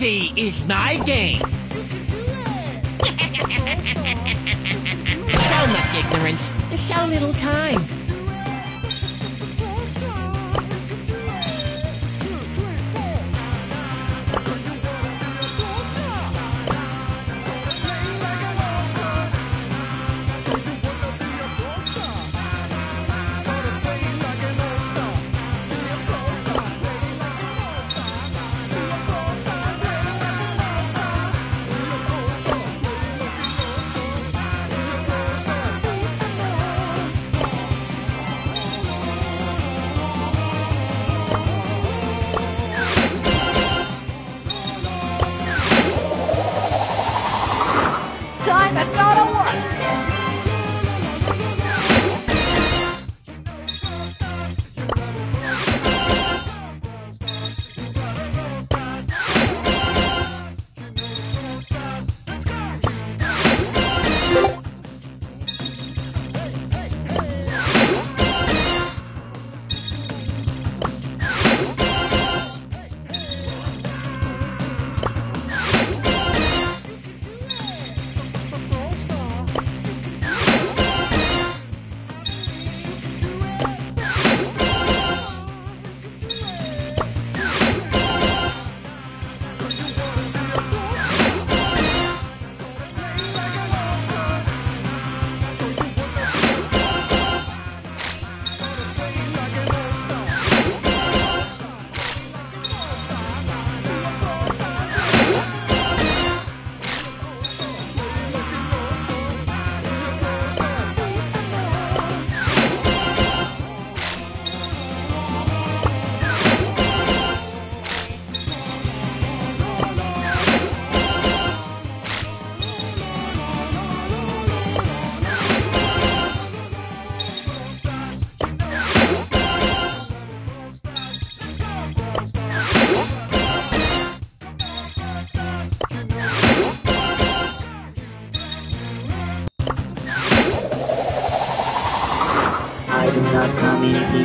Geology is my game. so much ignorance, so little time.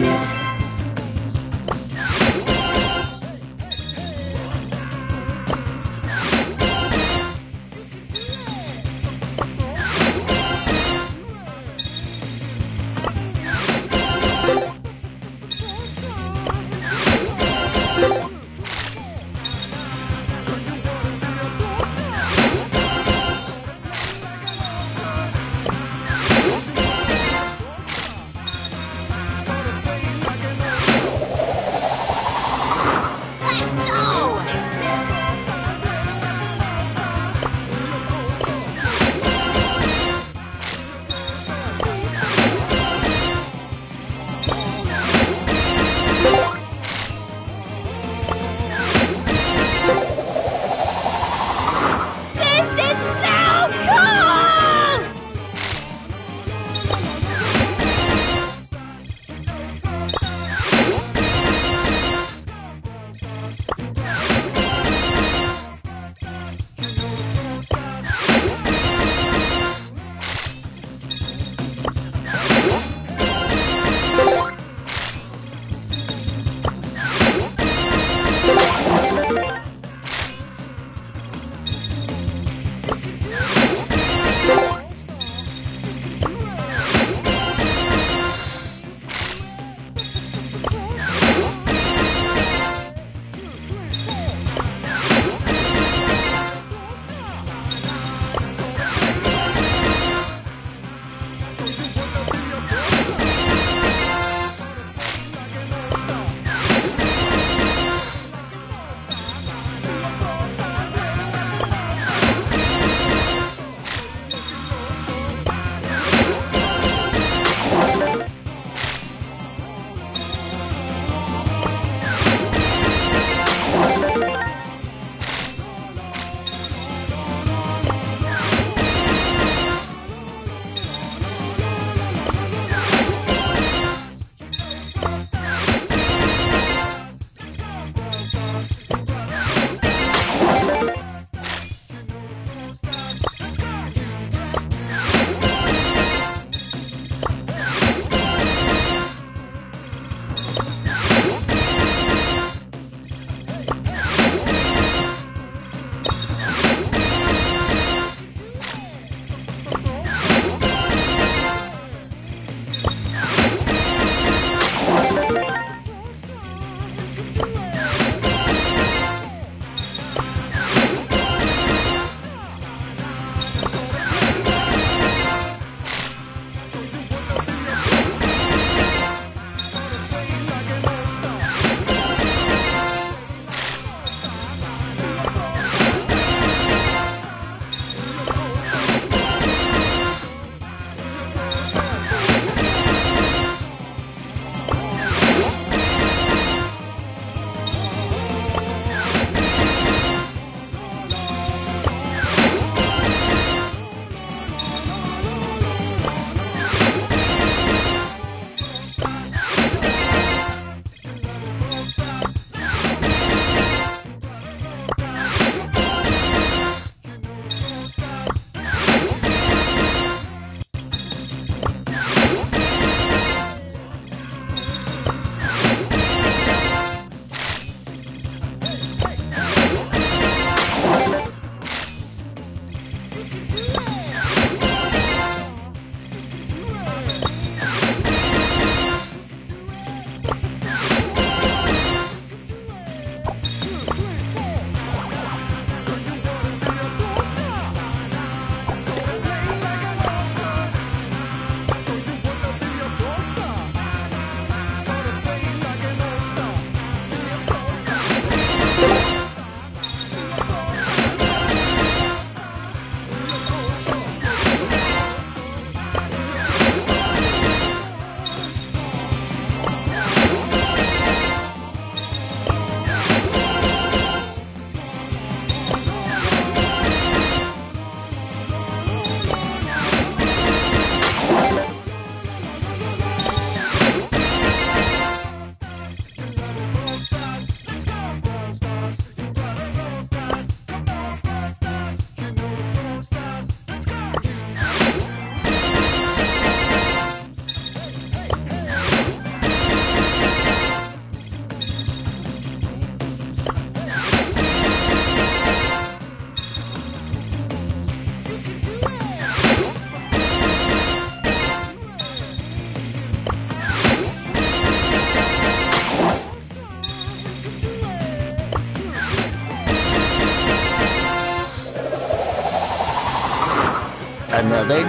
Miss.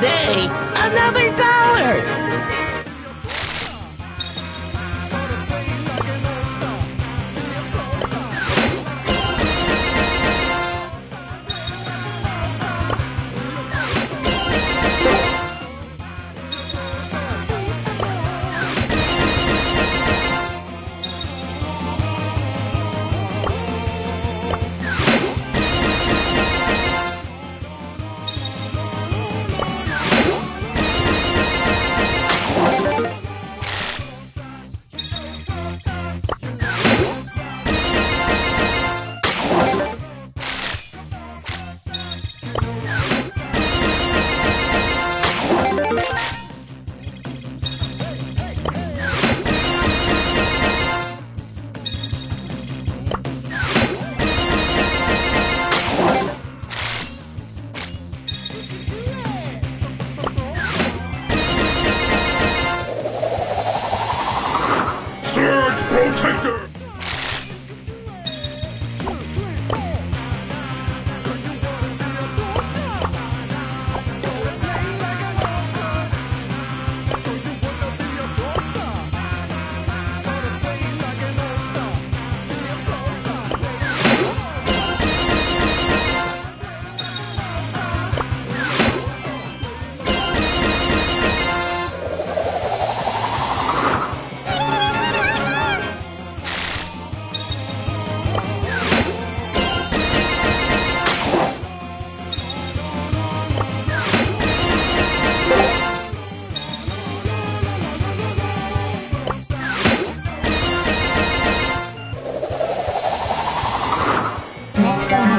Day, another dollar.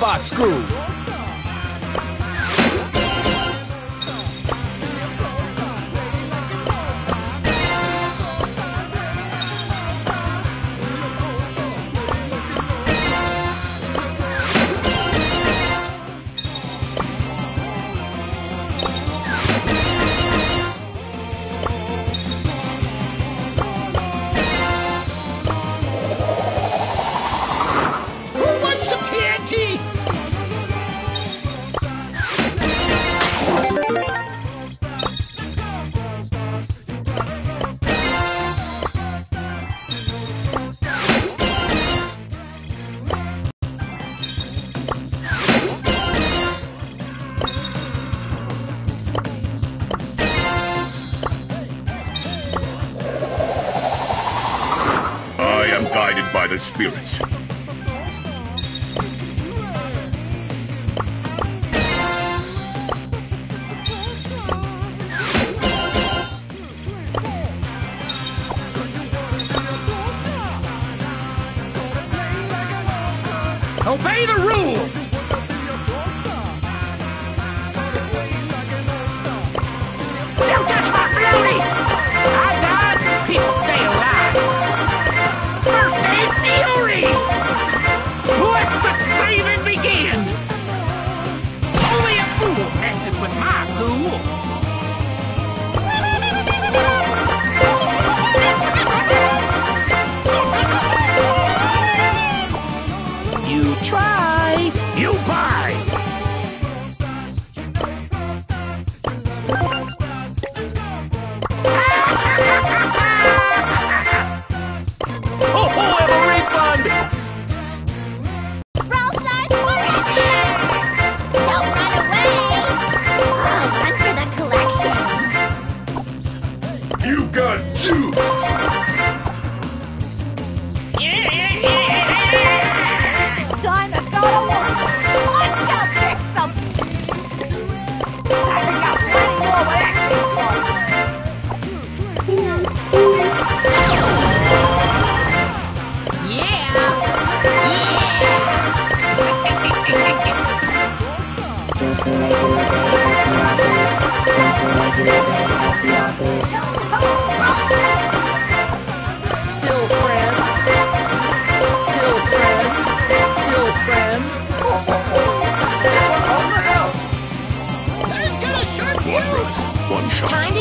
boombox groove. By the spirits. Time